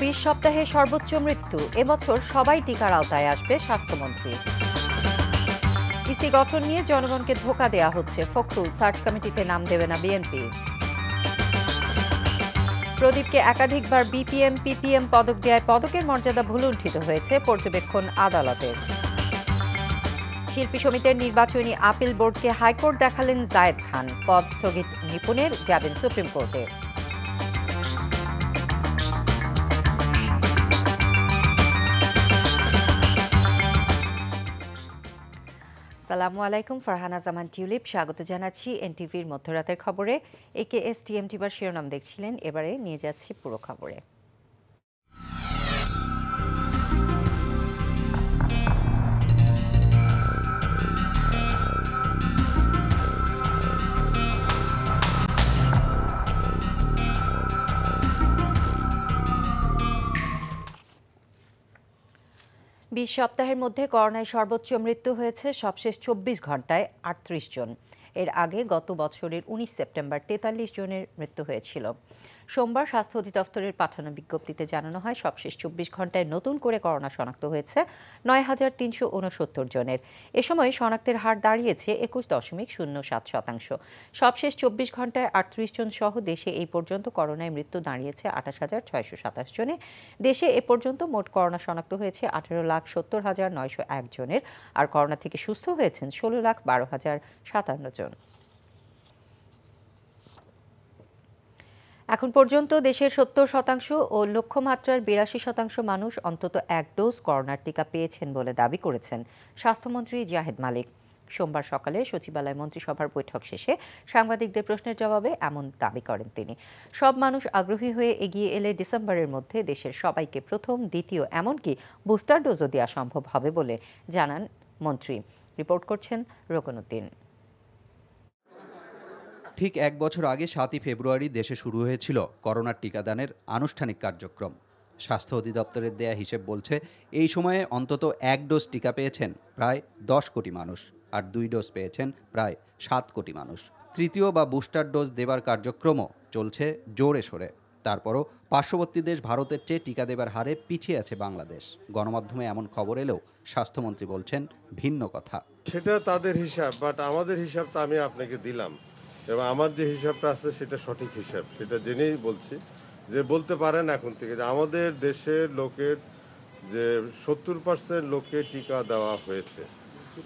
বিশ সপ্তাহে সর্বোচ্চ মৃত্যু। এবছর সবাই টিকার আওতায় আসবে স্বাস্থ্যমন্ত্রী। ইসি গঠন নিয়ে জনগণকে ধোকা দেয়া হচ্ছে। ফখরুল সার্চ কমিটিতে নাম দেবে না বিএনপি। প্রদীপকে একাধিকবার বিপিএম, পিপিএম পদক দেওয়ায় পদকের মর্যাদা ভুলুণ্ঠিত হয়েছে পর্যবেক্ষণ আদালতের। শিল্পী সমিতির নির্বাচনী আপিল বোর্ডকে হাইকোর্ট দেখালেন জায়েদ খান। পদ স্থগিত নিপুণের যাবেন সুপ্রিম কোর্টে। সালামু আলাইকুম, ফারহানা জামান টিউলিপ। স্বাগত জানাচ্ছি এনটিভির মধ্যরাতের খবরে। একে এস টিএম টিভার শিরোনাম দেখছিলেন। এবারে নিয়ে যাচ্ছি পুরো খবরে। বিশ সপ্তাহের মধ্যে করোনায় সর্বোচ্চ মৃত্যু হয়েছে সবশেষ চব্বিশ ঘন্টায় আটত্রিশ জন। এর আগে গত বছরের উনিশ সেপ্টেম্বর তেতাল্লিশ জনের মৃত্যু হয়েছিল। সোমবার স্বাস্থ্য অধিদপ্তরের পাঠানো বিজ্ঞপ্তিতে জানানো হয়, সবশেষ চব্বিশ ঘন্টায় নতুন করে করোনা শনাক্ত হয়েছে নয় হাজার তিনশো উনসত্তর জনের। এ সময় শনাক্তের হার দাঁড়িয়েছে একুশ দশমিক শূন্য সাত শতাংশ। সবশেষ চব্বিশ ঘন্টায় আটত্রিশ জন সহ দেশে এই পর্যন্ত করোনায় মৃত্যু দাঁড়িয়েছে আঠাশ হাজার ছয়শো সাতাশ জনে। দেশে এ পর্যন্ত মোট করোনা শনাক্ত হয়েছে আঠেরো লাখ সত্তর হাজার নয়শো এক জনের, আর করোনা থেকে সুস্থ হয়েছেন ষোলো লাখ বারো হাজার সাতান্ন জন। এখন পর্যন্ত দেশের সত্তর শতাংশ ও লক্ষ্যমাত্রার বিরাশি শতাংশ মানুষ অন্তত এক ডোজ করোনার টিকা পেয়েছেন বলে দাবি করেছেন স্বাস্থ্যমন্ত্রী জাহেদ মালিক। সোমবার সকালে সচিবালয় মন্ত্রিসভার বৈঠক শেষে সাংবাদিকদের প্রশ্নের জবাবে এমন দাবি করেন তিনি। সব মানুষ আগ্রহী হয়ে এগিয়ে এলে ডিসেম্বরের মধ্যে দেশের সবাইকে প্রথম, দ্বিতীয়, এমনকি বুস্টার ডোজও দেওয়া সম্ভব হবে বলে জানান মন্ত্রী। রিপোর্ট করছেন রোকনুদ্দিন ঠিক এক বছর আগে সাতই ফেব্রুয়ারি দেশে শুরু হয়েছিল করোনার টিকাদানের আনুষ্ঠানিক কার্যক্রম। স্বাস্থ্য অধিদপ্তরের দেয়া হিসেব বলছে, এই সময়ে অন্তত এক ডোজ টিকা পেয়েছেন প্রায় দশ কোটি মানুষ আর দুই ডোজ পেয়েছেন প্রায় সাত কোটি মানুষ। তৃতীয় বা বুস্টার ডোজ দেবার কার্যক্রমও চলছে জোরে সোরে। তারপরও পার্শ্ববর্তী দেশ ভারতের চেয়ে টিকা দেবার হারে পিছিয়ে আছে বাংলাদেশ। গণমাধ্যমে এমন খবর এলেও স্বাস্থ্যমন্ত্রী বলছেন, ভিন্ন কথা। সেটা তাদের হিসাব বাট আমাদের হিসাবটা আমি আপনাকে দিলাম। এবং আমার যে হিসাবটা আছে সেটা সঠিক হিসাব, সেটা জেনেই বলছি। যে বলতে পারেন এখন থেকে যে আমাদের দেশের লোকের যে সত্তর পার্সেন্ট লোককে টিকা দেওয়া হয়েছে।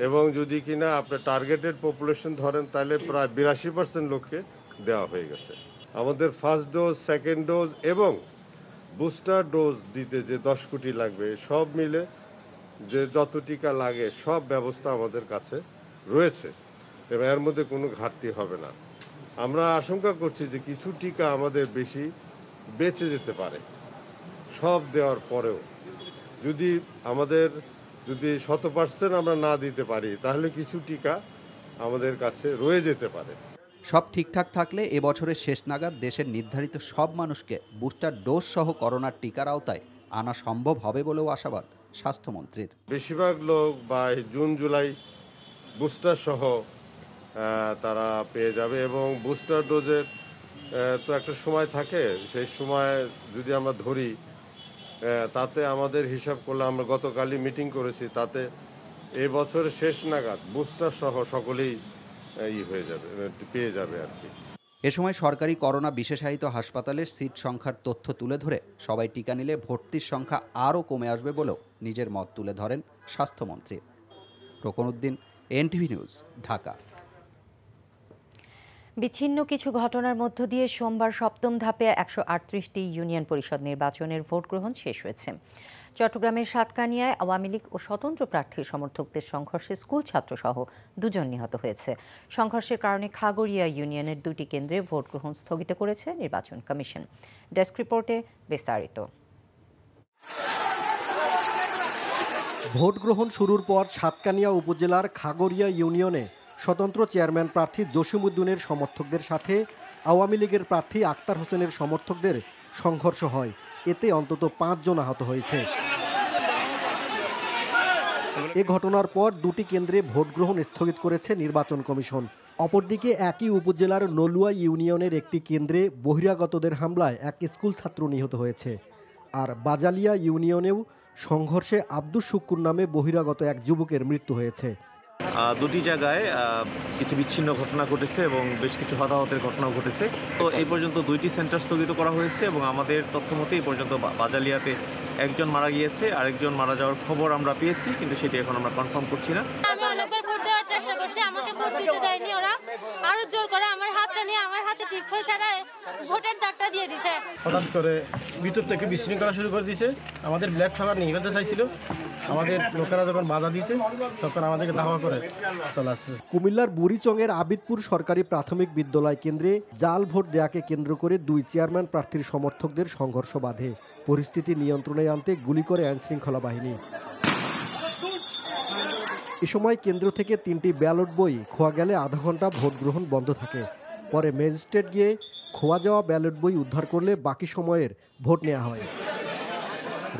এবং যদি কিনা আপনার টার্গেটেড পপুলেশন ধরেন, তাহলে প্রায় বিরাশি পার্সেন্ট লোককে দেওয়া হয়ে গেছে। আমাদের ফার্স্ট ডোজ সেকেন্ড ডোজ এবং বুস্টার ডোজ দিতে যে দশ কোটি লাগবে, সব মিলে যে যত টিকা লাগে, সব ব্যবস্থা আমাদের কাছে রয়েছে। এবং এর মধ্যে কোনো ঘাটতি হবে না। আমরা আশঙ্কা করছি যে কিছু টিকা আমাদের বেশি বেঁচে যেতে পারে। সব দেওয়ার পরেও যদি আমাদের যদি শত পার্সেন্ট আমরা না দিতে পারি তাহলে কিছু টিকা আমাদের কাছে রয়ে যেতে পারে। সব ঠিকঠাক থাকলে এবছরের শেষ নাগাদ দেশের নির্ধারিত সব মানুষকে বুস্টার ডোজ সহ করোনার টিকার আওতায় আনা সম্ভব হবে বলেও আশাবাদ স্বাস্থ্যমন্ত্রীর। বেশিরভাগ লোক বা জুন জুলাই বুস্টার সহ তারা পেয়ে যাবে এবং বুস্টার ডোজের তো একটা সময় থাকে। সেই সময় যদি আমরা ধরি তাতে আমাদের হিসাব করলে আমরা গতকালই মিটিং করেছি, তাতে এই বছরের শেষ নাগাদ বুস্টার সহ সকলেই ই হয়ে যাবে, পেয়ে যাবে আর কি। এ সময় সরকারি করোনা বিশেষায়িত হাসপাতালের সিট সংখ্যার তথ্য তুলে ধরে সবাই টিকা নিলে ভর্তির সংখ্যা আরও কমে আসবে বলেও নিজের মত তুলে ধরেন স্বাস্থ্যমন্ত্রী। Rokonuddin NTV news, Dhaka. বিচ্ছিন্ন কিছু ঘটনার মধ্য দিয়ে সোমবার সপ্তম ধাপে একশো আটত্রিশটি ইউনিয়ন পরিষদ নির্বাচনের ভোট গ্রহণ শেষ হয়েছে। চট্টগ্রামের সাতকানিয়ায় আওয়ামী লীগ ও স্বতন্ত্র প্রার্থীর সমর্থকদের সংঘর্ষে স্কুল ছাত্রসহ দুজন নিহত হয়েছে। সংঘর্ষের কারণে খাগড়িয়া ইউনিয়নের দুটি কেন্দ্রে ভোট গ্রহণ স্থগিত করেছে নির্বাচন কমিশন। ডেস্ক রিপোর্টে বিস্তারিত। ভোট গ্রহণ শুরুর পর সাতকানিয়া উপজেলার খাগড়িয়া ইউনিয়নে স্বতন্ত্র চেয়ারম্যান প্রার্থী জসিমুদ্দিনের সমর্থকদের সাথে আওয়ামী লীগের প্রার্থী আক্তার হোসেনের সমর্থকদের সংঘর্ষ হয়। এতে অন্তত পাঁচজন আহত হয়েছে। এ ঘটনার পর দুটি কেন্দ্রে ভোট গ্রহণ স্থগিত করেছে নির্বাচন কমিশন। অপরদিকে একই উপজেলার নলুয়া ইউনিয়নের একটি কেন্দ্রে বহিরাগতদের হামলায় এক স্কুল ছাত্র নিহত হয়েছে। আর বাজালিয়া ইউনিয়নেও সংঘর্ষে আব্দুস শুক্কুর নামে বহিরাগত এক যুবকের মৃত্যু হয়েছে। দুটি জায়গায় কিছু বিচ্ছিন্ন ঘটনা ঘটেছে এবং বেশ কিছু হতাহতের ঘটনাও ঘটেছে। তো এই পর্যন্ত দুইটি সেন্টার স্থগিত করা হয়েছে এবং আমাদের তথ্য মতে এই পর্যন্ত বাজালিয়াতে একজন মারা গিয়েছে আরেকজন মারা যাওয়ার খবর আমরা পেয়েছি কিন্তু সেটি এখন আমরা কনফার্ম করছি না। আমি অনেকবার ভোট দেওয়ার চেষ্টা করছি আমাকে ভোট দিতে দেয়নি ওরা। আরও জোর করে আমার হাতটা নিয়ে আমার হাতে টিপছই ছাড়া ভোটের দাগটা দিয়ে দিছে। হঠাৎ করে ভিতর থেকে বিশৃঙ্খলা শুরু করে দিয়েছে। আমাদের ব্ল্যাক প্ল্যাটফর্ম নিয়ে চাইছিল। আমাদের লোকেরা যখন বাধা দিয়েছে, তখন আমাদেরকে দাওয়া করে চলে আসছে। কুমিল্লার বুড়িচংয়ের আবিদপুর সরকারি প্রাথমিক বিদ্যালয় কেন্দ্রে জাল ভোট দেয়াকে কেন্দ্র করে দুই চেয়ারম্যান প্রার্থীর সমর্থকদের সংঘর্ষ বাধে। পরিস্থিতি নিয়ন্ত্রণে আনতে গুলি করে আইনশৃঙ্খলা বাহিনী। এ সময় কেন্দ্র থেকে তিনটি ব্যালট বই খোয়া গেলে আধা ঘণ্টা ভোট গ্রহণ বন্ধ থাকে। পরে ম্যাজিস্ট্রেট গিয়ে খোয়া যাওয়া ব্যালট বই উদ্ধার করলে বাকি সময়ের ভোট নেওয়া হয়।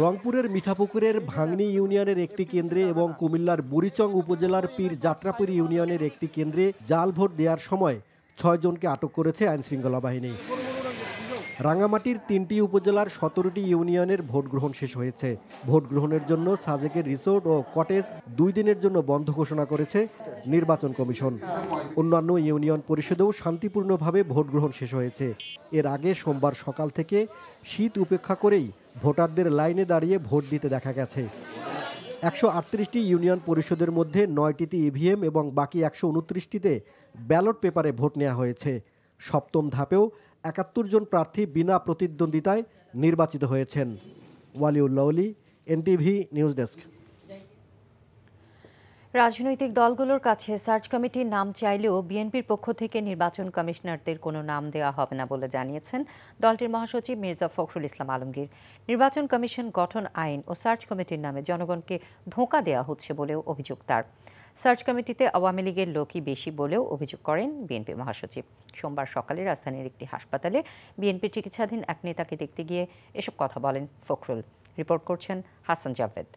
রংপুরের মিঠাপুকুরের ভাঙনি ইউনিয়নের একটি কেন্দ্রে এবং কুমিল্লার বুড়িচং উপজেলার পীর যাত্রাপুর ইউনিয়নের একটি কেন্দ্রে জাল ভোট দেওয়ার সময় ছয়জনকে আটক করেছে আইনশৃঙ্খলা বাহিনী। রাঙামাটির তিনটি উপজেলার সতেরোটি ইউনিয়নের ভোট গ্রহণ শেষ হয়েছে। ভোট গ্রহণের জন্য সাজেকের রিসোর্ট ও কটেজ দুই দিনের জন্য বন্ধ ঘোষণা করেছে নির্বাচন কমিশন। অন্যান্য ইউনিয়ন পরিষদেও শান্তিপূর্ণভাবে ভোট গ্রহণ শেষ হয়েছে। এর আগে সোমবার সকাল থেকে শীত উপেক্ষা করেই ভোটারদের লাইনে দাঁড়িয়ে ভোট দিতে দেখা গেছে। একশো আটত্রিশটি ইউনিয়ন পরিষদের মধ্যে নয়টিতে ইভিএম এবং বাকি একশো উনত্রিশটিতে ব্যালট পেপারে ভোট নেওয়া হয়েছে। সপ্তম ধাপেও একাত্তর জন প্রার্থী বিনা প্রতিদ্বন্দ্বিতায় নির্বাচিত হয়েছেন। ওয়ালিউল্লাউলি এনটিভি নিউজ ডেস্ক। রাজনৈতিক দলগুলোর কাছে সার্চ কমিটির নাম চাইলেও বিএনপির পক্ষ থেকে নির্বাচন কমিশনারদের কোনো নাম দেওয়া হবে না বলে জানিয়েছেন দলটির মহাসচিব মির্জা ফখরুল ইসলাম আলমগীর। নির্বাচন কমিশন গঠন আইন ও সার্চ কমিটির নামে জনগণকে ধোঁকা দেওয়া হচ্ছে বলেও অভিযোগ তার। সার্চ কমিটিতে আওয়ামী লীগের লোকই বেশি বলেও অভিযোগ করেন বিএনপি মহাসচিব। সোমবার সকালে রাজধানীর একটি হাসপাতালে বিএনপির চিকিৎসাধীন এক নেতাকে দেখতে গিয়ে এসব কথা বলেন ফখরুল। রিপোর্ট করছেন হাসান জাভেদ।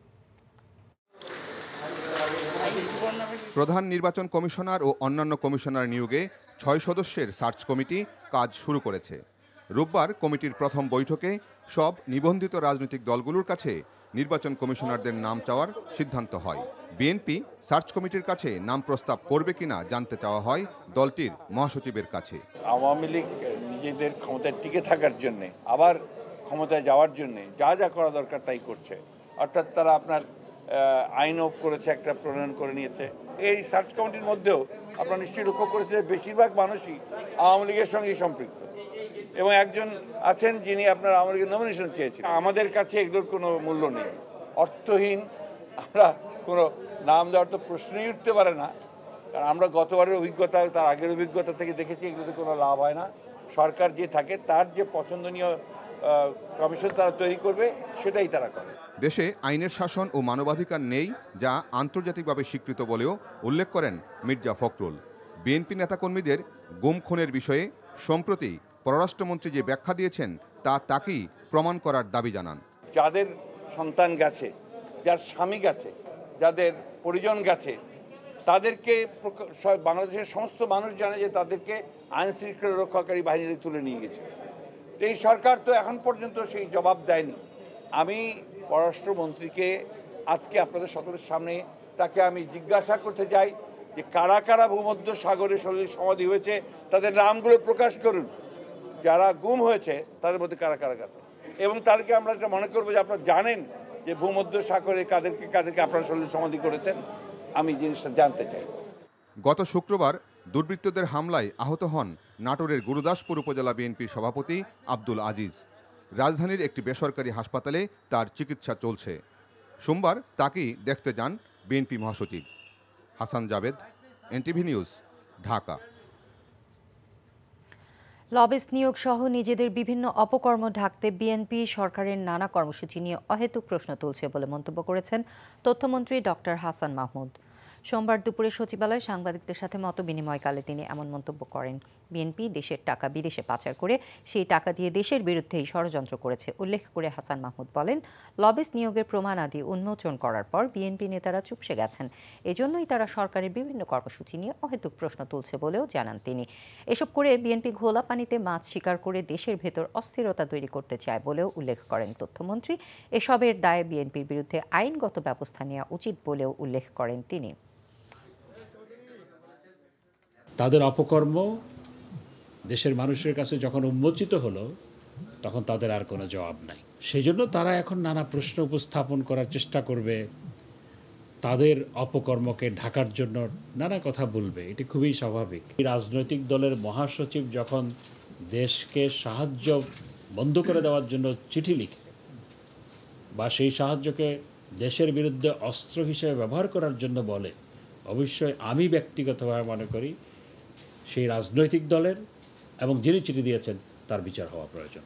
প্রধান নির্বাচন কমিশনার ও অন্যান্য কমিশনার নিয়োগে ছয় সদস্যের সার্চ কমিটি কাজ শুরু করেছে। রোববার কমিটির প্রথম বৈঠকে সব নিবন্ধিত রাজনৈতিক দলগুলোর কাছে নির্বাচন কমিশনারদের নাম চাওয়ার সিদ্ধান্ত হয়। বিএনপি সার্চ কমিটির কাছে নাম প্রস্তাব করবে কিনা জানতে চাওয়া হয় দলটির মহাসচিবের কাছে। আওয়ামী লীগ নিজেদের ক্ষমতায় টিকে থাকার জন্য, আবার ক্ষমতায় যাওয়ার জন্য যা যা করা দরকার তাই করছে। অর্থাৎ তারা আপনার আইন আইনও করেছে, একটা প্রণয়ন করে নিয়েছে। এই সার্চ কমিটির মধ্যেও আপনারা নিশ্চয়ই লক্ষ্য করেছে যে বেশিরভাগ মানুষই আওয়ামী লীগের সঙ্গে সম্পৃক্ত। এবং একজন আছেন যিনি আপনার আওয়ামী লীগের নমিনেশন চেয়েছেন আমাদের কাছে এগুলোর কোনো মূল্য নেই। অর্থহীন, আমরা কোনো নাম দেওয়ার তো প্রশ্নই উঠতে পারে না। কারণ আমরা গতবারের অভিজ্ঞতা, তার আগের অভিজ্ঞতা থেকে দেখেছি, এগুলোতে কোনো লাভ হয় না। সরকার যে থাকে, তার যে পছন্দনীয় কমিশন তারা তৈরি করবে, সেটাই তারা করে। দেশে আইনের শাসন ও মানবাধিকার নেই, যা আন্তর্জাতিকভাবে স্বীকৃত বলেও উল্লেখ করেন মির্জা ফখরুল। বিএনপি নেতাকর্মীদের গুম খুনের বিষয়ে সম্প্রতি পররাষ্ট্রমন্ত্রী যে ব্যাখ্যা দিয়েছেন, তা তাকেই প্রমাণ করার দাবি জানান। যাদের সন্তান গেছে, যার স্বামী গেছে, যাদের পরিজন গেছে, তাদেরকে বাংলাদেশের সমস্ত মানুষ জানে যে তাদেরকে আইন শৃঙ্খলা রক্ষাকারী বাহিনীতে তুলে নিয়ে গেছে। এই সরকার তো এখন পর্যন্ত সেই জবাব দেয়নি। আমি পররাষ্ট্রমন্ত্রীকে আজকে আপনাদের সকলের সামনে তাকে আমি জিজ্ঞাসা করতে চাই যে কারা কারা ভূমধ্য সাগরে শরীর সমাধি হয়েছে, তাদের নামগুলো প্রকাশ করুন। যারা গুম হয়েছে, তাদের মধ্যে কারা কারা গেছে এবং তাদেরকে আমরা এটা মনে করব যে আপনারা জানেন যে ভূমধ্য সাগরে কাদেরকে কাদেরকে আপনারা শরীর সমাধি করেছেন? আমি জিনিসটা জানতে চাই। গত শুক্রবার দুর্বৃত্তদের হামলায় আহত হন নাটোরের গুরুদাসপুর উপজেলা বিএনপির সভাপতি আব্দুল আজিজ। রাজধানীর একটি বেসরকারি হাসপাতালে তার চিকিৎসা চলছে। সোমবার তাকেই দেখতে যান বিএনপি মহাসচিব। Hasan Javed NTV news, Dhaka. Lobbyist নিয়োগ সহ নিজেদের বিভিন্ন অপকর্ম ঢাকতে বিএনপি সরকারের নানা কর্মসূচি নিয়ে অহেতুক প্রশ্ন তুলছে বলে মন্তব্য করেছেন তথ্যমন্ত্রী ডক্টর হাসান মাহমুদ। সোমবার দুপুরে সচিবালয়ে সাংবাদিকদের সাথে মত বিনিময়কালে তিনি এমন মন্তব্য করেন। বিএনপি দেশের টাকা বিদেশে পাচার করে সেই টাকা দিয়ে দেশের বিরুদ্ধেই ষড়যন্ত্র করেছে, উল্লেখ করে হাসান মাহমুদ বলেন, লবিস নিয়োগের প্রমাণ আদি উন্মোচন করার পর বিএনপি নেতারা চুপসে গেছেন। এজন্যই তারা সরকারের বিভিন্ন কর্মসূচি নিয়ে অহেতুক প্রশ্ন তুলছে বলেও জানান তিনি। এসব করে বিএনপি ঘোলা পানিতে মাছ শিকার করে দেশের ভেতর অস্থিরতা তৈরি করতে চায় বলেও উল্লেখ করেন তথ্যমন্ত্রী। এসবের দায়ে বিএনপির বিরুদ্ধে আইনগত ব্যবস্থা নেওয়া উচিত বলেও উল্লেখ করেন তিনি। তাদের অপকর্ম দেশের মানুষের কাছে যখন উন্মোচিত হলো, তখন তাদের আর কোনো জবাব নাই। সেই জন্য তারা এখন নানা প্রশ্ন উপস্থাপন করার চেষ্টা করবে। তাদের অপকর্মকে ঢাকার জন্য নানা কথা বলবে। এটি খুবই স্বাভাবিক। রাজনৈতিক দলের মহাসচিব যখন দেশকে সাহায্য বন্ধ করে দেওয়ার জন্য চিঠি লিখে বা সেই সাহায্যকে দেশের বিরুদ্ধে অস্ত্র হিসেবে ব্যবহার করার জন্য বলে, অবশ্যই আমি ব্যক্তিগতভাবে মনে করি সেই রাজনৈতিক দলের এবং যিনি চিঠি দিয়েছেন তার বিচার হওয়া প্রয়োজন।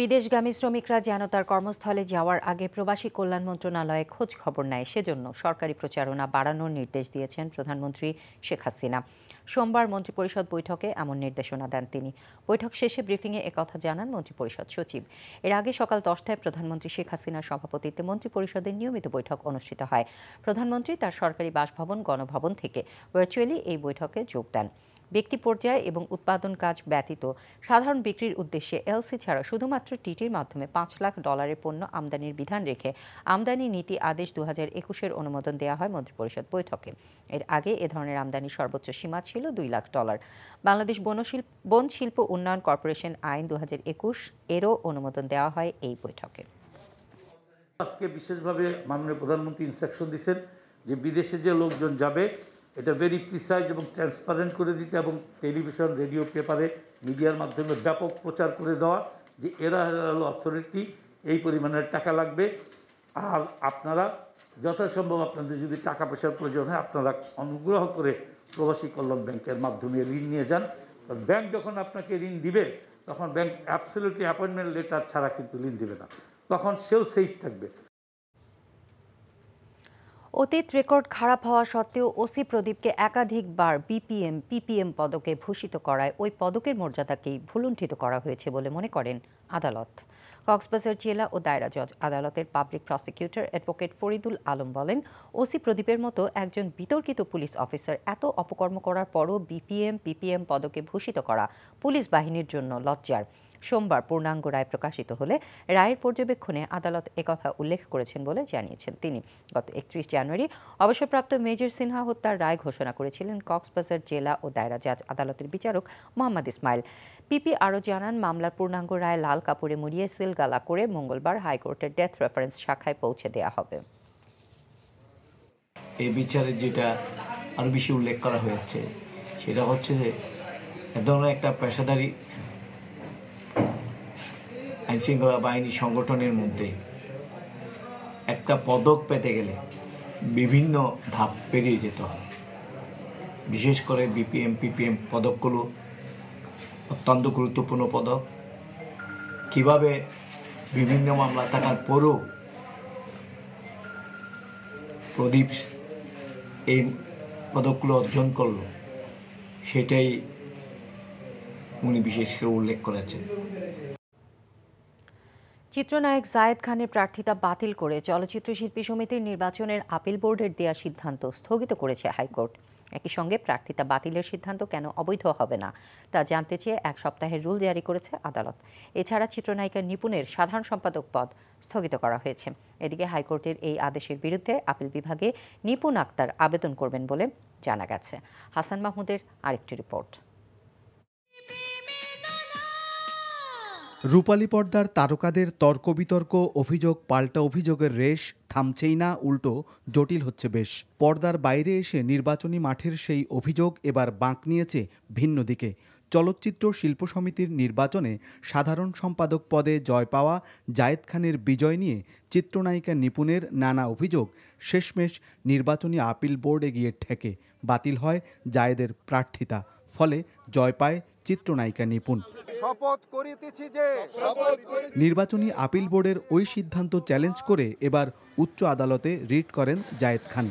বিদেশগামী শ্রমিকরা যেন তার কর্মস্থলে যাওয়ার আগে প্রবাসী কল্যাণ মন্ত্রণালয়ে খোঁজ খবর নেয়, সেজন্য সরকারি প্রচারণা বাড়ানোর নির্দেশ দিয়েছেন প্রধানমন্ত্রী শেখ হাসিনা। সোমবার মন্ত্রিপরিষদ বৈঠকে এমন নির্দেশনা দেন তিনি। বৈঠক শেষে ব্রিফিংয়ে একথা জানান মন্ত্রিপরিষদ সচিব। এর আগে সকাল দশটায় প্রধানমন্ত্রী শেখ হাসিনার সভাপতিত্বে মন্ত্রিপরিষদের নিয়মিত বৈঠক অনুষ্ঠিত হয়। প্রধানমন্ত্রী তার সরকারি বাসভবন, গণভবন থেকে ভার্চুয়ালি এই বৈঠকে যোগ দেন। ব্যক্তি পর্যায়ে এবং উৎপাদন কাজ ব্যতীত। সাধারণ বিক্রির উদ্দেশ্যে এলসি ছাড়া শুধুমাত্র টিটির মাধ্যমে পাঁচ লাখ ডলারের পণ্য আমদানির বিধান রেখে আমদানি নীতি আদেশ দু হাজার একুশের অনুমোদন দেওয়া হয় মন্ত্রিপরিষদ বৈঠকে। এর আগে এ ধরনের আমদানির সর্বোচ্চ সীমা ছিল দুই লাখ ডলার। বাংলাদেশ বনশিল্প বন শিল্প উন্নয়ন কর্পোরেশন আইন দু হাজার একুশ এরও অনুমোদন দেওয়া হয় এই বৈঠকে। আজকে বিশেষভাবে মাননীয় প্রধানমন্ত্রী ইনস্ট্রাকশন দিচ্ছেন যে বিদেশে যে লোকজন যাবে এটা ভেরি প্রিসাইজ এবং ট্রান্সপারেন্ট করে দিতে এবং টেলিভিশন রেডিও পেপারে মিডিয়ার মাধ্যমে ব্যাপক প্রচার করে দেওয়া যে এরা হলো অর্থনীতি, এই পরিমাণের টাকা লাগবে। আর আপনারা যথাসম্ভব আপনাদের যদি টাকা পয়সার প্রয়োজন হয়, আপনারা অনুগ্রহ করে প্রবাসী কল্যাণ ব্যাংকের মাধ্যমে ঋণ নিয়ে যান। কারণ ব্যাংক যখন আপনাকে ঋণ দিবে, তখন ব্যাংক অ্যাবসলিউটলি অ্যাপয়েন্টমেন্ট লেটার ছাড়া কিন্তু ঋণ দিবে না। তখন সেও সেফ থাকবে। অতীত রেকর্ড খারাপ হওয়া সত্ত্বেও ওসি প্রদীপকে একাধিকবার বিপিএম, পিপিএম পদকে ভূষিত করায় ওই পদকের মর্যাদাকেই ভুলুণ্ঠিত করা হয়েছে বলে মনে করেন আদালত। কক্সবাজার জেলা ও দায়রা জজ, আদালতের public prosecutor advocate Faridul Alam বলেন, ওসি প্রদীপের মতো একজন বিতর্কিত পুলিশ অফিসার এত অপকর্ম করার পরও বিপিএম, পিপিএম পদকে ভূষিত করা পুলিশ বাহিনীর জন্য লজ্জার। সোমবার পূর্ণাঙ্গ রায় প্রকাশিত হলে রায়ের পর্যবেক্ষণে আদালত একথা উল্লেখ করেছেন বলে জানিয়েছেন তিনি। গত একত্রিশ জানুয়ারি অবসরপ্রাপ্ত মেজর সিনহা হত্যার রায় ঘোষণা করেছিলেন কক্সবাজার জেলা ও দায়রা জাজ আদালতের বিচারক মোহাম্মদ ইসমাইল। পিপি আরও জানান, মামলার পূর্ণাঙ্গ রায় লাল কাপড়ে মুড়িয়ে সিলগালা করে মঙ্গলবার হাইকোর্টের ডেথ রেফারেন্স শাখায় পৌঁছে দেওয়া হবে। এই বিচারে যেটা আরও বেশি উল্লেখ করা হয়েছে, সেটা হচ্ছে যে এ ধরনের একটা পেশাদারি আইনশৃঙ্খলা বাহিনী সংগঠনের মধ্যে একটা পদক পেতে গেলে বিভিন্ন ধাপ পেরিয়ে যেতে হয়। বিশেষ করে বিপিএম, পিপিএম পদকগুলো অত্যন্ত গুরুত্বপূর্ণ পদক। কীভাবে বিভিন্ন মামলা থাকার পরও প্রদীপ এই পদকগুলো অর্জন করল, সেটাই উনি বিশেষ করে উল্লেখ করেছেন। চিত্রনায়ক জায়েদ খানের প্রার্থিতা বাতিল করে চলচ্চিত্র শিল্পী সমিতির নির্বাচনের আপিল বোর্ডের দেয়া সিদ্ধান্ত স্থগিত করেছে হাইকোর্ট। একই সঙ্গে প্রার্থিতা বাতিলের সিদ্ধান্ত কেন অবৈধ হবে না, তা জানতে চেয়ে এক সপ্তাহের রুল জারি করেছে আদালত। এছাড়া চিত্রনায়িকা নিপুণের সাধারণ সম্পাদক পদ স্থগিত করা হয়েছে। এদিকে হাইকোর্টের এই আদেশের বিরুদ্ধে আপিল বিভাগে নিপুণ আক্তার আবেদন করবেন বলে জানা গেছে। হাসান মাহমুদের আরেকটি রিপোর্ট। রূপালী পর্দার তারকাদের তর্ক বিতর্ক অভিযোগ, পাল্টা অভিযোগের রেশ থামছেই না, উল্টো জটিল হচ্ছে বেশ। পর্দার বাইরে এসে নির্বাচনী মাঠের সেই অভিযোগ এবার বাঁক নিয়েছে ভিন্ন দিকে। চলচ্চিত্র শিল্প সমিতির নির্বাচনে সাধারণ সম্পাদক পদে জয় পাওয়া জায়েদ খানের বিজয় নিয়ে চিত্রনায়িকা নিপুণের নানা অভিযোগ শেষমেশ নির্বাচনী আপিল বোর্ডে গিয়ে ঠেকে। বাতিল হয় জায়েদের প্রার্থিতা। ফলে জয় পায় চিত্রনায়িকা নিপুণ। শপথ করিতেছি যে নির্বাচনী আপিল বোর্ডের ওই সিদ্ধান্ত চ্যালেঞ্জ করে এবার উচ্চ আদালতে রিট করেন জায়েদ খান।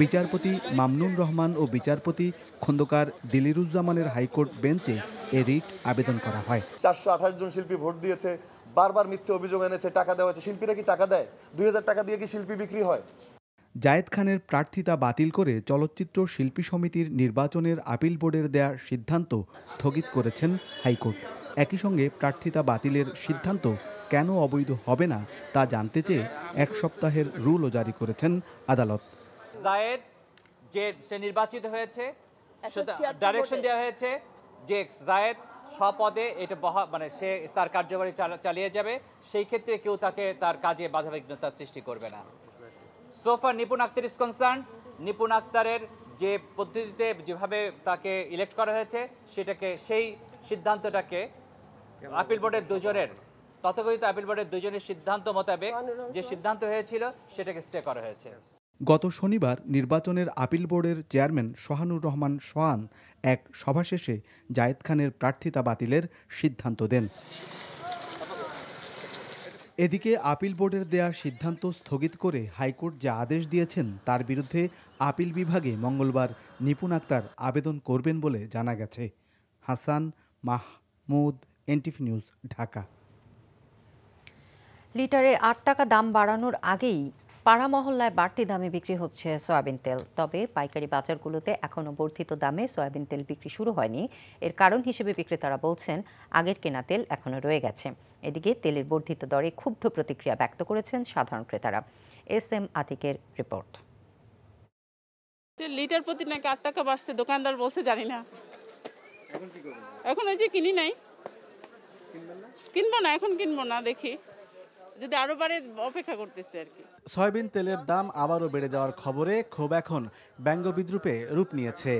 বিচারপতি মামনুন রহমান ও বিচারপতি খন্দকার দিলিরুজ্জামানের হাইকোর্ট বেঞ্চে এ রিট আবেদন করা হয়। চারশো আঠাশ জন শিল্পী ভোট দিয়েছে বারবার মিথ্যে অভিযোগ এনেছে টাকা দেওয়া হয়েছে। শিল্পীরা কি টাকা দেয়? দুই হাজার টাকা দিয়ে কি শিল্পী বিক্রি হয়? জায়েদ খানের প্রার্থিতা বাতিল করে চলচ্চিত্র শিল্পী সমিতির নির্বাচনের আপিল বোর্ডের দেয়া সিদ্ধান্ত স্থগিত করেছেন হাইকোর্ট। একই সঙ্গে প্রার্থিতা বাতিলের সিদ্ধান্ত কেন অবৈধ হবে না তা জানতে চেয়ে এক সপ্তাহের রুলও জারি করেছেন আদালত। জায়েদ যে সে নির্বাচিত হয়েছে ডাইরেকশন দেওয়া হয়েছে যে জায়েদ স্বপদে এটা বহা মানে সে তার কার্যবাহী চালিয়ে যাবে সেই ক্ষেত্রে কেউ তাকে তার কাজে বাধাবিঘ্নতার সৃষ্টি করবে না। সোফা নিপুণ আক্তার ইস কনসার্ন নিপুণ আক্তারের যে পদ্ধতিতে যেভাবে তাকে ইলেক্ট করা হয়েছে সেটাকে সেই সিদ্ধান্তটাকে আপিল বোর্ডের দুজনের তথাকথিত আপিল বোর্ডের দুজনের সিদ্ধান্ত মোতাবেক যে সিদ্ধান্ত হয়েছিল সেটাকে স্টে করা হয়েছে। গত শনিবার নির্বাচনের আপিল বোর্ডের চেয়ারম্যান সোহানুর রহমান সোহান এক সভা শেষে জায়েদ খানের প্রার্থিতা বাতিলের সিদ্ধান্ত দেন। এদিকে আপিল বোর্ডের দেয়া সিদ্ধান্ত স্থগিত করে হাইকোর্ট যে আদেশ দিয়েছেন তার বিরুদ্ধে আপিল বিভাগে মঙ্গলবার নিপুণ আক্তার আবেদন করবেন বলে জানা গেছে। Hasan Mahmud, NTV news, Dhaka. লিটারে আট টাকা দাম বাড়ানোর আগেই পাড়া মহল্লায় বাড়তি দামে বিক্রি হচ্ছে সয়াবিন তেল। তবে পাইকারি বাজারগুলোতে এখনও বর্ধিত দামে সয়াবিন তেল বিক্রি শুরু হয়নি। এর কারণ হিসেবে বিক্রেতারা বলছেন আগের কেনা তেল এখনও রয়ে গেছে। এদিকে তেলের বর্ধিত দরে ক্ষুব্ধ প্রতিক্রিয়া ব্যক্ত করেছেন সাধারণ ক্রেতারা। এস এম আতিকের রিপোর্ট। লিটার প্রতি নাকি আট টাকা বাড়ছে দোকানদার বলছে জানি না। এখন ওই যে কিনি নাই। কিনবো না এখন কিনবো না দেখি। যদি আরও বারে অপেক্ষা করতেছে আর কি। সয়াবিন তেলের দাম আবারও বেড়ে যাওয়ার খবরে ক্ষোভ এখন ব্যঙ্গ বিদ্রুপে রূপ নিয়েছে।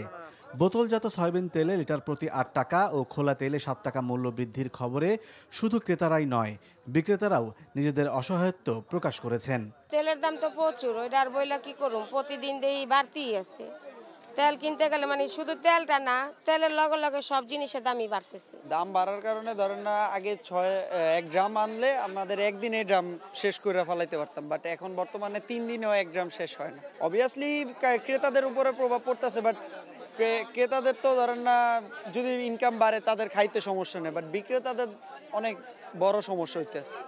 বোতলজাত সয়াবিন তেলে লিটার প্রতি আট টাকা ও খোলা তেলে সাত টাকা মূল্য বৃদ্ধির খবরে শুধু ক্রেতারাই নয়, বিক্রেতারাও নিজেদের অসহায়ত্ব প্রকাশ করেছেন। তেলের দাম তো প্রচুর, ওইটা আর বইলা কি করুন প্রতিদিন দেই বাড়তেই আছে। তেল কিনতে গেলে মানে শুধু তেলটা না, তেলের লগে লগে সব জিনিসের দামই বাড়তেছে। দাম বাড়ার কারণে ধরেন না, আগে ছয় এক ড্রাম আনলে আমাদের একদিনে ড্রাম শেষ করে ফেলাইতে পারতাম বাট এখন বর্তমানে তিন দিনেও এক ড্রাম শেষ হয় না। অবভিয়াসলি ক্রেতাদের উপরে প্রভাব পড়তেছে বাট ক্রেতাদের তো ধরেন না, যদি ইনকাম বাড়ে তাদের খাইতে সমস্যা নেই বাট বিক্রেতাদের অনেক বড় সমস্যা হইতেছে।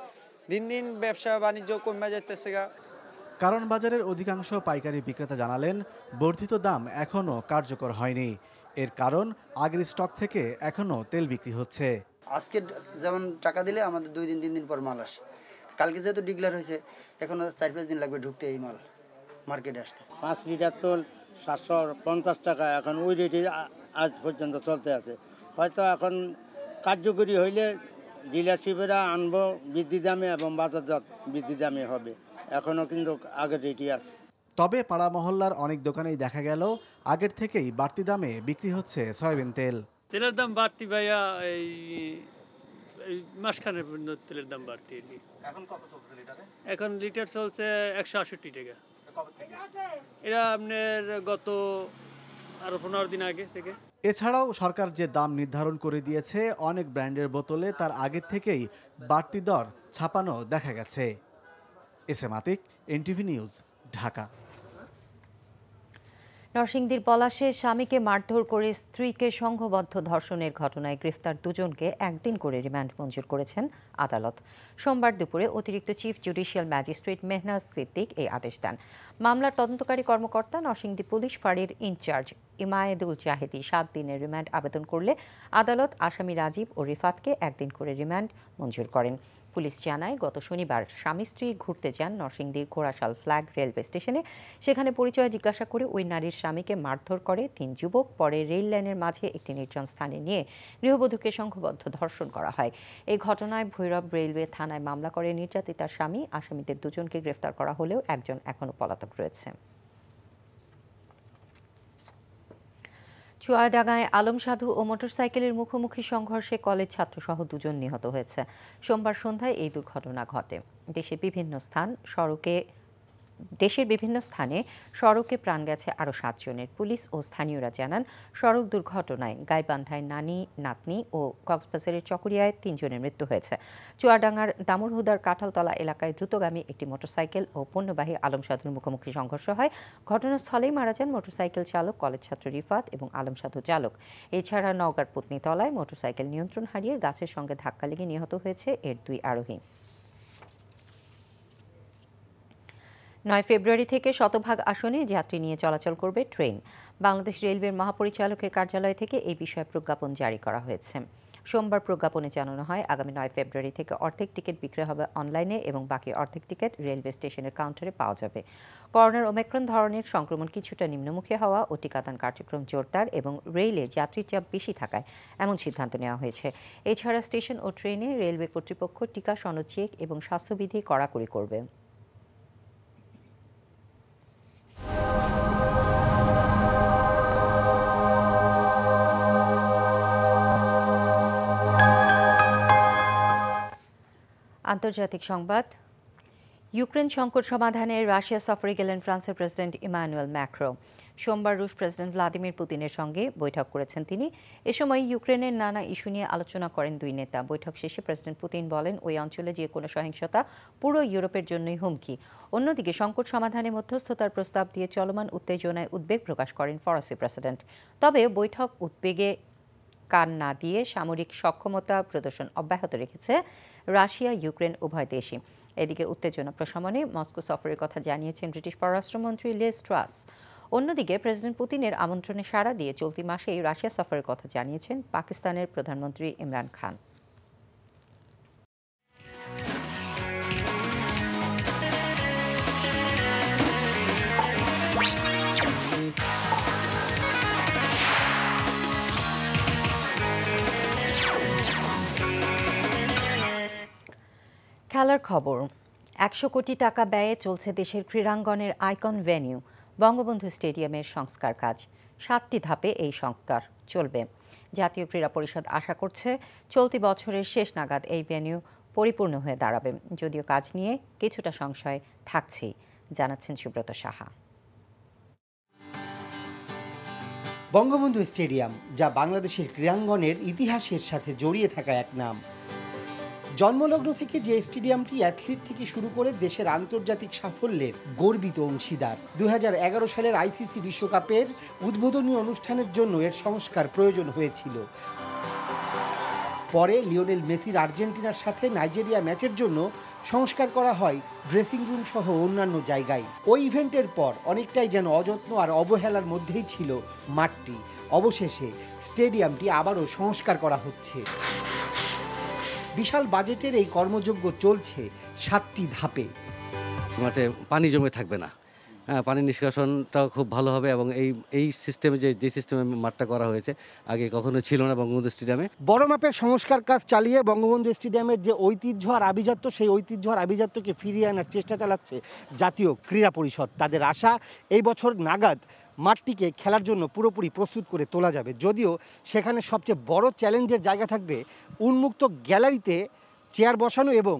দিন দিন ব্যবসা বাণিজ্য কমে যাইতেছে গা। কারণ বাজারের অধিকাংশ পাইকারি বিক্রেতা জানালেন বর্ধিত দাম এখনও কার্যকর হয়নি। এর কারণ আগের স্টক থেকে এখনও তেল বিক্রি হচ্ছে। আজকে যেমন টাকা দিলে আমাদের দুই দিন তিন দিন পর মাল আসে। কালকে যেহেতু ডিক্লেয়ার হয়েছে এখনও চার পাঁচ দিন লাগবে ঢুকতে এই মাল মার্কেটে আসতে। পাঁচ লিটার তেল সাতশো পঞ্চাশ টাকা এখন ওই রেটে আজ পর্যন্ত চলতে আছে। হয়তো এখন কার্যকরী হইলে ডিলারশিপেরা আনব বৃদ্ধি দামে এবং বাজারজাত বৃদ্ধি দামে হবে। এখনও কিন্তু আগের রেটই আছে। তবে পাড়া মহল্লার অনেক দোকানেই দেখা গেল আগের থেকেই বাড়তি দামে বিক্রি হচ্ছে সয়াবিন তেল। তেলের দাম বাড়তি ভাইয়া এই এই মাসখানের পর্যন্ত তেলের দাম বাড়তি এখন কত চলছে লিটারে? এখন লিটার চলছে একশো আষট্টি টাকা। এটা আপনার গত আরও পনেরো দিন আগে থেকে। এছাড়াও সরকার যে দাম নির্ধারণ করে দিয়েছে অনেক ব্র্যান্ডের বোতলে তার আগের থেকেই বাড়তি দর ছাপানো দেখা গেছে। S M Atik NTV news, Dhaka. নরসিংদীর পলাশে স্বামীকে মারধর করে স্ত্রীকে সংঘবদ্ধ ধর্ষণের ঘটনায় গ্রেফতার দুজনকে একদিন করে রিমান্ড মঞ্জুর করেছেন আদালত। সোমবার দুপুরে অতিরিক্ত chief judicial magistrate Mehnaz Siddique এই আদেশ দেন। মামলার তদন্তকারী কর্মকর্তা নরসিংদী পুলিশ ফাঁড়ির ইনচার্জ ইমায়েদুল জাহেদি সাত দিনের রিমান্ড আবেদন করলে আদালত আসামি রাজীব ও রিফাতকে একদিন করে রিমান্ড মঞ্জুর করেন। পুলিশ জানায়, গত শনিবার স্বামী স্ত্রী ঘুরতে যান নরসিংদীর ঘোড়াশাল ফ্ল্যাগ রেলওয়ে স্টেশনে। সেখানে পরিচয় জিজ্ঞাসা করে ওই নারীর স্বামীকে মারধর করে তিন যুবক, পরে রেল লাইনের মাঝে একটি নির্জন স্থানে নিয়ে গৃহবধূকে সংঘবদ্ধ ধর্ষণ করা হয়। এই ঘটনায় ভৈরব রেলওয়ে থানায় মামলা করে নির্যাতিতার স্বামী, আসামিদের দুজনকে গ্রেফতার করা হলেও একজন এখনও পলাতক রয়েছে। চুয়াডাঙ্গায় আলম সাধু ও মোটরসাইকেলের মুখোমুখি সংঘর্ষে কলেজ ছাত্রসহ দুজন নিহত হয়েছে। সোমবার সন্ধ্যায় এই দুর্ঘটনা ঘটে। দেশে বিভিন্ন স্থান, সড়কে দেশের বিভিন্ন স্থানে সড়কে প্রাণ গেছে আরও সাতজনের। পুলিশ ও স্থানীয়রা জানান, সড়ক দুর্ঘটনায় গাইবান্ধায় নানি, নাতনি ও কক্সবাজারের চকরিয়ায় তিনজনের মৃত্যু হয়েছে। চুয়াডাঙ্গার দামুরহুদার কাঁঠালতলা এলাকায় দ্রুতগামী একটি মোটরসাইকেল ও পণ্যবাহী আলম সাধুর মুখোমুখি সংঘর্ষ হয়। ঘটনাস্থলেই মারা যান মোটরসাইকেল চালক, কলেজ ছাত্র রিফাত এবং আলম সাধু চালক। এছাড়া নওগাঁর পত্নীতলায় মোটরসাইকেল নিয়ন্ত্রণ হারিয়ে গাছের সঙ্গে ধাক্কা লেগে নিহত হয়েছে এর দুই আরোহী। নয় ফেব্রুয়ারি থেকে শতভাগ আসনে যাত্রী নিয়ে চলাচল করবে ট্রেন। বাংলাদেশ রেলওয়ের মহাপরিচালকের কার্যালয় থেকে এই বিষয়ে প্রজ্ঞাপন জারি করা হয়েছে। সোমবার প্রজ্ঞাপনে জানানো হয়, আগামী নয় ফেব্রুয়ারি থেকে অর্ধেক টিকিট বিক্রি হবে অনলাইনে এবং বাকি অর্ধেক টিকিট রেলওয়ে স্টেশনের কাউন্টারে পাওয়া যাবে। করোনার ওমেক্রন ধরনের সংক্রমণ কিছুটা নিম্নমুখী হওয়া ও টিকাদান কার্যক্রম জোরদার এবং রেলে যাত্রীর চাপ বেশি থাকায় এমন সিদ্ধান্ত নেওয়া হয়েছে। এছাড়া স্টেশন ও ট্রেনে রেলওয়ে কর্তৃপক্ষ টিকা সনদ চেক এবং স্বাস্থ্যবিধি কড়াকড়ি করবে। আন্তর্জাতিক সংবাদ। ইউক্রেন সংকট সমাধানে রাশিয়া সফরে গেলেন ফ্রান্সের প্রেসিডেন্ট ইমানুয়েল ম্যাক্রো। সোমবার রুশ প্রেসিডেন্ট ভ্লাদিমির পুতিনের সঙ্গে বৈঠক করেছেন তিনি। এ সময় ইউক্রেনের নানা ইস্যু নিয়ে আলোচনা করেন দুই নেতা। বৈঠক শেষে প্রেসিডেন্ট পুতিন বলেন, ওই অঞ্চলে যে কোনো সহিংসতা পুরো ইউরোপের জন্যই হুমকি। অন্যদিকে সংকট সমাধানে মধ্যস্থতার প্রস্তাব দিয়ে চলমান উত্তেজনায় উদ্বেগ প্রকাশ করেন ফরাসি প্রেসিডেন্ট। তবে বৈঠক উদ্বেগে কান না দিয়ে সামরিক সক্ষমতা প্রদর্শন অব্যাহত রেখেছে রাশিয়া, ইউক্রেন, উভয় দেশই। এদিকে উত্তেজনা প্রশমনে মস্কো সফরের কথা জানিয়েছেন ব্রিটিশ পররাষ্ট্রমন্ত্রী লেস ট্রাস। অন্যদিকে প্রেসিডেন্ট পুতিনের আমন্ত্রণে সাড়া দিয়ে চলতি মাসেই রাশিয়া সফরের কথা জানিয়েছেন পাকিস্তানের প্রধানমন্ত্রী ইমরান খান। খেলার খবর। একশো কোটি টাকা ব্যয়ে চলছে দেশের ক্রীড়াঙ্গনের আইকন ভেন্যু বঙ্গবন্ধু স্টেডিয়ামের সংস্কার কাজ। সাতটি ধাপে এই সংস্কার চলবে। জাতীয় ক্রীড়া পরিষদ আশা করছে চলতি বছরের শেষ নাগাদ এই ভেন্যু পরিপূর্ণ হয়ে দাঁড়াবে। যদিও কাজ নিয়ে কিছুটা সংশয় থাকছেই, জানাচ্ছেন সুব্রত সাহা। বঙ্গবন্ধু স্টেডিয়াম, যা বাংলাদেশের ক্রীড়াঙ্গনের ইতিহাসের সাথে জড়িয়ে থাকা এক নাম। জন্মলগ্ন থেকে যে স্টেডিয়ামটি অ্যাথলিট থেকে শুরু করে দেশের আন্তর্জাতিক সাফল্যের গর্বিত অংশীদার। দু হাজার এগারো সালের আইসিসি বিশ্বকাপের উদ্বোধনী অনুষ্ঠানের জন্য এর সংস্কার প্রয়োজন হয়েছিল। পরে লিওনেল মেসির আর্জেন্টিনার সাথে নাইজেরিয়া ম্যাচের জন্য সংস্কার করা হয় ড্রেসিং রুম সহ অন্যান্য জায়গায়। ওই ইভেন্টের পর অনেকটাই যেন অযত্ন আর অবহেলার মধ্যেই ছিল মাঠটি। অবশেষে স্টেডিয়ামটি আবারও সংস্কার করা হচ্ছে। বিশাল বাজেটের এই কর্মযজ্ঞ চলছে সাতটি ধাপে। মাঠে পানি জমে থাকবে না। হ্যাঁ পানি নিষ্কাশনটাও খুব ভালো হবে এবং এই এই সিস্টেমে যে যে সিস্টেমে মাঠটা করা হয়েছে আগে কখনো ছিল না বঙ্গবন্ধু স্টেডিয়ামে বড় মাপের সংস্কার কাজ চালিয়ে বঙ্গবন্ধু স্টেডিয়ামের যে ঐতিহ্য আর আভিজাত্য সেই ঐতিহ্য আর আভিজাত্যকে ফিরিয়ে আনার চেষ্টা চালাচ্ছে জাতীয় ক্রীড়া পরিষদ। তাদের আশা এই বছর নাগাদ মাঠটিকে খেলার জন্য পুরোপুরি প্রস্তুত করে তোলা যাবে। যদিও সেখানে সবচেয়ে বড় চ্যালেঞ্জের জায়গা থাকবে উন্মুক্ত গ্যালারিতে চেয়ার বসানো এবং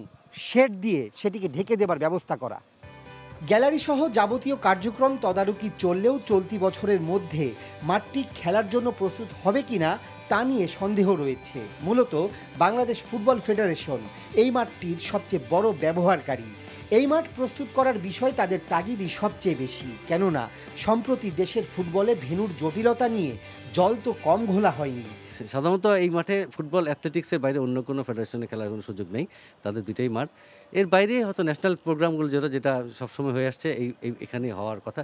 শেড দিয়ে সেটিকে ঢেকে দেবার ব্যবস্থা করা। গ্যালারি সহ যাবতীয় কার্যক্রম তদারকি চললেও চলতি বছরের মধ্যে মাঠটি খেলার জন্য প্রস্তুত হবে কিনা তা নিয়ে সন্দেহ রয়েছে। মূলত বাংলাদেশ ফুটবল ফেডারেশন এই মাঠটির সবচেয়ে বড় ব্যবহারকারী। এই মাঠ প্রস্তুত করার বিষয় তাদের তাগিদই সবচেয়ে বেশি। কেননা সম্প্রতি দেশের ফুটবলে ভেনুর জটিলতা নিয়ে জল তো কম ঘোলা হয়নি। সাধারণত এই মাঠে ফুটবল অ্যাথলেটিক্সের বাইরে অন্য কোনো ফেডারেশনে খেলার কোনো সুযোগ নেই। তাদের দুইটাই মাঠ। এর বাইরে হয়তো ন্যাশনাল প্রোগ্রামগুলো যেটা যেটা সবসময় হয়ে আসছে এই এখানে হওয়ার কথা।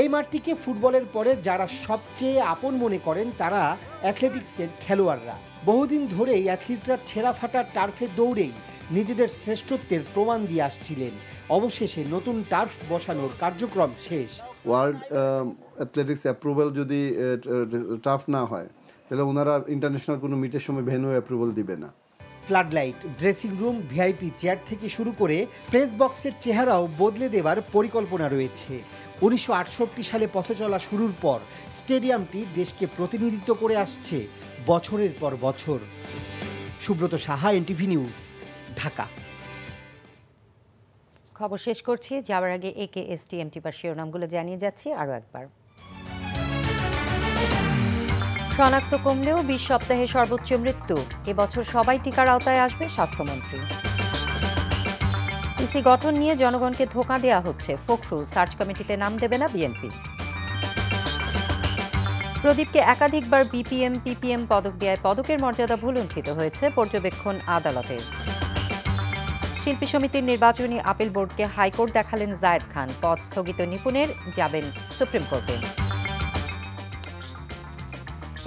এই মাঠটিকে ফুটবলের পরে যারা সবচেয়ে আপন মনে করেন তারা অ্যাথলেটিক্সের খেলোয়াড়রা। বহুদিন ধরেই অ্যাথলিটরা ছেঁড়া ফাটা টার্ফে দৌড়েই নিজেদের শ্রেষ্ঠত্বের প্রমাণ দিয়ে আসছিলেন। অবশেষে নতুন টার্ফ বসানোর কার্যক্রম শেষ। ওয়ার্ল্ড অ্যাথলেটিক্স অ্যাপ্রুভাল যদি টাফ না হয় তাহলে ওনারা ইন্টারন্যাশনাল কোনো মিটের সময় ভেনু অ্যাপ্রুভাল দিবে না। Floodlight dressing room VIP chair থেকে শুরু করে প্রেস বক্সের চেহারাও বদলে দেবার পরিকল্পনা রয়েছে। উনিশশো আটষট্টি সালে পথ চলা শুরুর পর স্টেডিয়ামটি দেশকে প্রতিনিধিত্ব করে আসছে বছরের পর বছর। Subrata Saha NTV news Dhaka. খবর শেষ করছি, যাওয়ার আগে একে এস টি এমটি বা শিরোনামগুলো জানিয়ে যাচ্ছি আরও একবার। শনাক্ত কমলেও বিশ সপ্তাহে সর্বোচ্চ মৃত্যু। এবছর সবাই টিকার আওতায় আসবে স্বাস্থ্যমন্ত্রী। ইসি গঠন নিয়ে জনগণকে ধোঁকা দেওয়া হচ্ছে। ফখরুল সার্চ কমিটিতে নাম দেবে না বিএনপি। প্রদীপকে একাধিকবার বিপিএম, পিপিএম পদক দেওয়ায় পদকের মর্যাদা ভুলুণ্ঠিত হয়েছে পর্যবেক্ষণ আদালতের। শিল্পী সমিতির নির্বাচনী আপিল বোর্ডকে হাইকোর্ট দেখালেন জায়েদ খান। পদ স্থগিত নিপুণের যাবেন সুপ্রিম কোর্টে।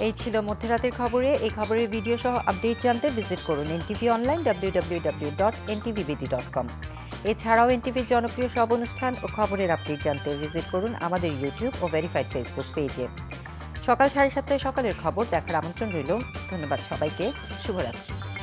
এই ছিল মধ্যরাতের খবরে। এই খবরের ভিডিও সহ আপডেট জানতে ভিজিট করুন NTV online, W dot NTVBD dot com. এছাড়াও এনটিভির জনপ্রিয় সব অনুষ্ঠান ও খবরের আপডেট জানতে ভিজিট করুন আমাদের ইউটিউব ও ভেরিফাইড ফেসবুক পেজে। সকাল সাড়ে সাতটায় সকালের খবর, দেখার আমন্ত্রণ রইল। ধন্যবাদ সবাইকে। শুভরাত্রি।